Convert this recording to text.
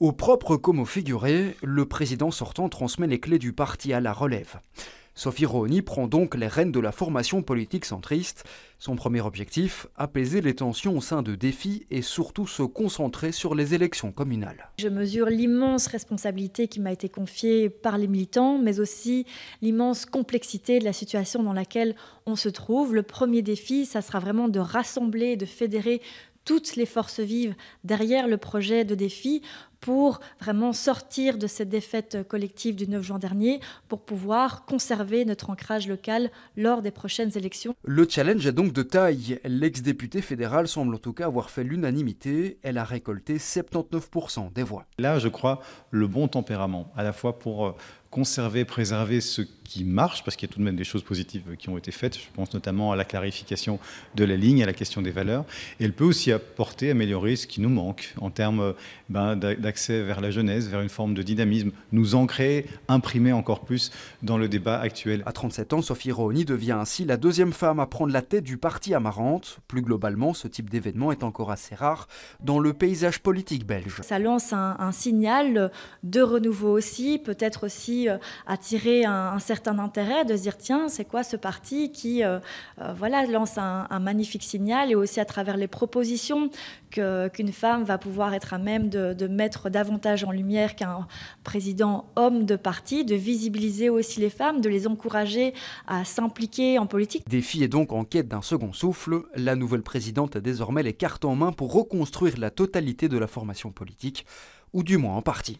Au propre comme au figuré, le président sortant transmet les clés du parti à la relève. Sophie Rohny prend donc les rênes de la formation politique centriste. Son premier objectif, apaiser les tensions au sein de Défi et surtout se concentrer sur les élections communales. Je mesure l'immense responsabilité qui m'a été confiée par les militants, mais aussi l'immense complexité de la situation dans laquelle on se trouve. Le premier défi, ça sera vraiment de rassembler, de fédérer toutes les forces vives derrière le projet de défi pour vraiment sortir de cette défaite collective du 9 juin dernier pour pouvoir conserver notre ancrage local lors des prochaines élections. Le challenge est donc de taille. L'ex-députée fédérale semble en tout cas avoir fait l'unanimité. Elle a récolté 79% des voix. Là, je crois, le bon tempérament, à la fois pour euh, conserver, préserver ce qui marche, parce qu'il y a tout de même des choses positives qui ont été faites. Je pense notamment à la clarification de la ligne, à la question des valeurs. Et elle peut aussi apporter, améliorer ce qui nous manque en termes ben, d'accès vers la jeunesse, vers une forme de dynamisme, nous ancrer, imprimer encore plus dans le débat actuel. À 37 ans, Sophie Rohny devient ainsi la deuxième femme à prendre la tête du parti Amarante. Plus globalement, ce type d'événement est encore assez rare dans le paysage politique belge. Ça lance un, un signal de renouveau aussi, peut-être aussi euh, attirer un, certain intérêt, de se dire tiens, c'est quoi ce parti qui euh, euh, voilà, lance un, magnifique signal et aussi à travers les propositions qu'une femme va pouvoir être à même de, mettre davantage en lumière qu'un président homme de parti, de visibiliser aussi les femmes, de les encourager à s'impliquer en politique. Défi est donc en quête d'un second souffle. La nouvelle présidente a désormais les cartes en main pour reconstruire la totalité de la formation politique, ou du moins en partie.